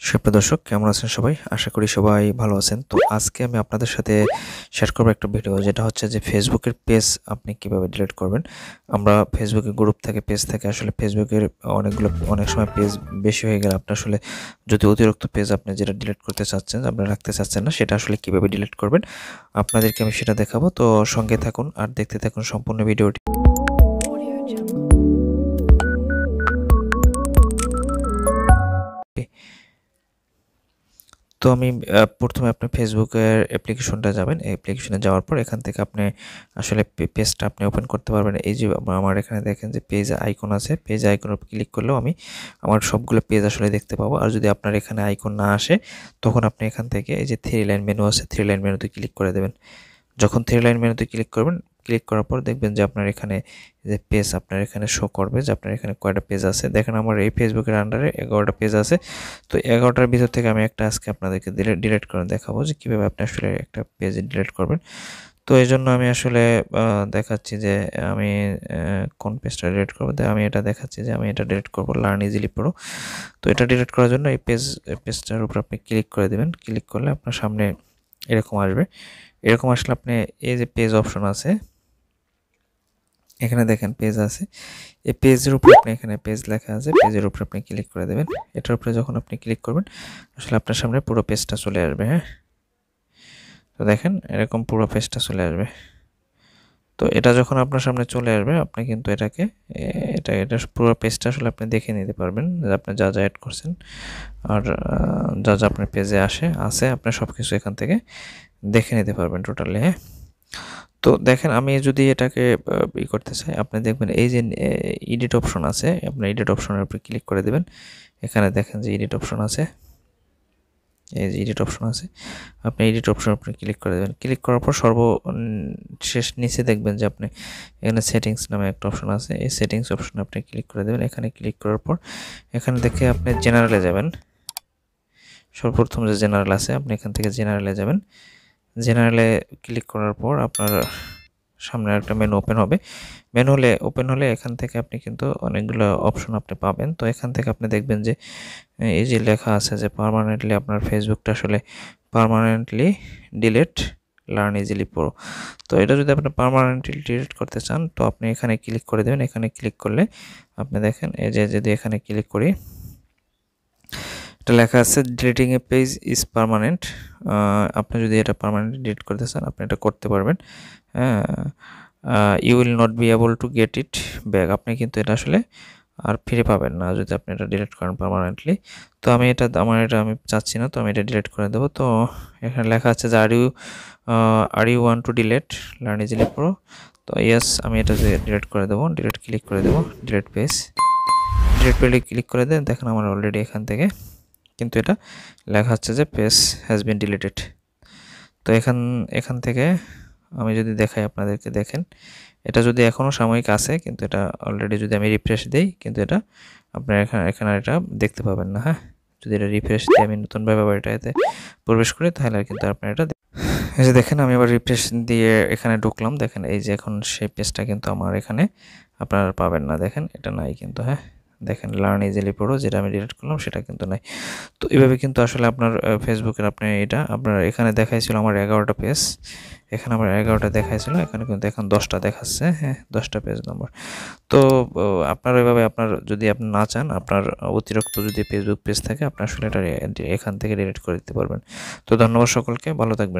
সুপ্রিয় দর্শক, কেমন আছেন সবাই? আশা করি সবাই ভালো আছেন। তো আজকে আমি আপনাদের সাথে শেয়ার করব একটা ভিডিও যেটা হচ্ছে যে ফেসবুকের পেজ আপনি কীভাবে ডিলিট করবেন। আমরা ফেসবুকের গ্রুপ থেকে পেজ থেকে আসলে ফেসবুকের অনেকগুলো, অনেক সময় পেজ বেশি হয়ে গেলে আপনি আসলে যদি অতিরিক্ত পেজ আপনি যেটা ডিলিট করতে চাচ্ছেন, আপনি রাখতে চাচ্ছেন না, সেটা আসলে কীভাবে ডিলিট করবেন, আপনাদেরকে আমি সেটা দেখাবো। তো সঙ্গে থাকুন আর দেখতে থাকুন সম্পূর্ণ ভিডিওটি তো আমি প্রথমে আপনার ফেসবুকের অ্যাপ্লিকেশনটা যাবেন। এই অ্যাপ্লিকেশনে যাওয়ার পর এখান থেকে আপনি আসলে পেজটা আপনি ওপেন করতে পারবেন। এই যে আমার এখানে দেখেন যে পেজ আইকন আছে। পেজ আইকন ক্লিক করলেও আমি আমার সবগুলো পেজ আসলে দেখতে পাবো। আর যদি আপনার এখানে আইকন না আসে, তখন আপনি এখান থেকে এই যে থ্রি লাইন মেনু আছে থ্রি লাইন মেনুতে ক্লিক করে দেবেন। যখন থ্রি লাইন মেনুতে ক্লিক করবেন ক্লিক করার পর দেখবেন যে আপনার এখানে যে পেজ আপনার এখানে শো করবে, যে আপনার এখানে কয়টা পেজ আছে। দেখেন আমার এই ফেসবুকের আন্ডারে এগারোটা পেজ আছে। তো এগারোটার ভিতর থেকে আমি একটা আজকে আপনাদেরকে ডিলিট করে দেখাবো যে কীভাবে আপনি আসলে একটা পেজ ডিলিট করবেন। তো এই জন্য আমি আসলে দেখাচ্ছি যে আমি কোন পেজটা ডিলিট করব। আমি এটা দেখাচ্ছি যে আমি এটা ডিলিট করব লার্ন ইজিলি প্রো তো এটা ডিলিট করার জন্য এই পেজ পেজটার উপর আপনি ক্লিক করে দেবেন। ক্লিক করলে আপনার সামনে এরকম আসবে। এরকম আসলে আপনি এই যে পেজ অপশন আছে এখানে দেখেন পেজ আছে। এই পেজের উপরে আপনি এখানে পেজ লেখা আছে। পেজের উপরে আপনি ক্লিক করে দেবেন। এটার উপরে যখন আপনি ক্লিক করবেন, আসলে আপনার সামনে পুরো পেজটা চলে আসবে হ্যাঁ? তো দেখেন, এরকম পুরো পেজটা চলে আসবে। তো এটা যখন আপনার সামনে চলে আসবে, আপনি কিন্তু এটাকে এটা এটা পুরো পেজটা আসলে আপনি দেখে নিতে পারবেন যে আপনি যা যা অ্যাড করছেন। আর যা যা আপনার পেজে আসে, আছে, আপনি সব কিছু এখান থেকে দেখে নিতে পারবেন টোটালি হ্যাঁ? তো দেখেন আমি যদি এটাকে ই করতে চাই, আপনি দেখবেন এই যে এডিট অপশন আছে আপনি এডিট অপশনের উপরে ক্লিক করে দেবেন। এখানে দেখেন যে এডিট অপশন আছে। এই যে এডিট অপশন আছে, আপনি এডিট অপশনের উপরে ক্লিক করে দেবেন। ক্লিক করার পর সর্ব শেষ নিচে দেখবেন যে আপনি এখানে সেটিংস নামে একটা অপশন আছে। এই সেটিংস অপশনে আপনি ক্লিক করে দেবেন। এখানে ক্লিক করার পর এখানে দেখে আপনি জেনারেলে যাবেন। সর্বপ্রথম যে জেনারেল আছে, আপনি এখান থেকে জেনারেলে যাবেন। জেনারেলে ক্লিক করার পর আপনার সামনে একটা মেনু ওপেন হবে। মেনু হলে ওপেন হলে এখান থেকে আপনি কিন্তু অনেকগুলো অপশন আপনি পাবেন। তো এখান থেকে আপনি দেখবেন যে, এই যে লেখা আছে যে পার্মানেন্টলি আপনার ফেসবুকটা আসলে permanently delete learn easily pro তো এটা যদি আপনি পার্মানেন্টলি ডিলিট করতে চান, তো আপনি এখানে ক্লিক করে দেবেন। এখানে ক্লিক করলে আপনি দেখেন, এই যে যদি এখানে ক্লিক করি এটা লেখা আছে deleting a page is permanent আপনি যদি এটা পারমানেন্ট ডিলিট করতে চান, আপনি এটা করতে পারবেন। হ্যাঁ you will not be able to get it back আপনি কিন্তু এটা আসলে আর ফিরে পাবেন না যদি আপনি এটা ডিলিট করেন পারমানেন্টলি তো আমি এটা, আমার এটা আমি চাচ্ছি না, তো আমি এটা ডিলিট করে দেবো। তো এখানে লেখা আছে যে are you are you want to delete learn easily pro তো ইয়েস আমি এটা যে ডিলিট করে দেবো ডিলিট ক্লিক করে দেবো ডিলিট পেজ ডিলিট পেজে ক্লিক করে দেন, দেখেন আমার অলরেডি এখান থেকে কিন্তু এটা লেখা হচ্ছে যে পেজ হ্যাজ বিন ডিলিটেড তো এখান এখান থেকে আমি যদি দেখাই আপনাদেরকে, দেখেন, এটা যদি এখনও সাময়িক আছে, কিন্তু এটা অলরেডি যদি আমি রিফ্রেশ দিই, কিন্তু এটা আপনার এখানে এখানে এটা দেখতে পাবেন না হ্যাঁ? যদি এটা রিফ্রেশ দিয়ে আমি নতুনভাবে আবার এটাতে প্রবেশ করি, তাহলে আর কিন্তু আপনার এটা এই যে দেখেন, আমি আবার রিফ্রেশ দিয়ে এখানে ঢুকলাম, দেখেন, এই যে এখন সেই পেজটা কিন্তু আমার এখানে আপনারা পাবেন না, দেখেন, এটা নাই কিন্তু হ্যাঁ? দেখেন লার্ন ইজিলি পড়ো, যেটা আমি ডিলিট করলাম সেটা কিন্তু নাই। তো এইভাবে কিন্তু আসলে আপনার ফেসবুকের আপনি এটা, আপনার এখানে দেখাইছিল আমার এগারোটা পেজ এখানে আমার এগারোটা দেখাইছিল, এখানে কিন্তু এখন দশটা দেখাচ্ছে হ্যাঁ দশটা পেজ নম্বর তো আপনার ওইভাবে আপনার যদি আপনি না চান, আপনার অতিরিক্ত যদি ফেসবুক পেজ থাকে, আপনি আসলে এটা এখান থেকে ডিলিট করে দিতে পারবেন। তো ধন্যবাদ সকলকে, ভালো থাকবেন।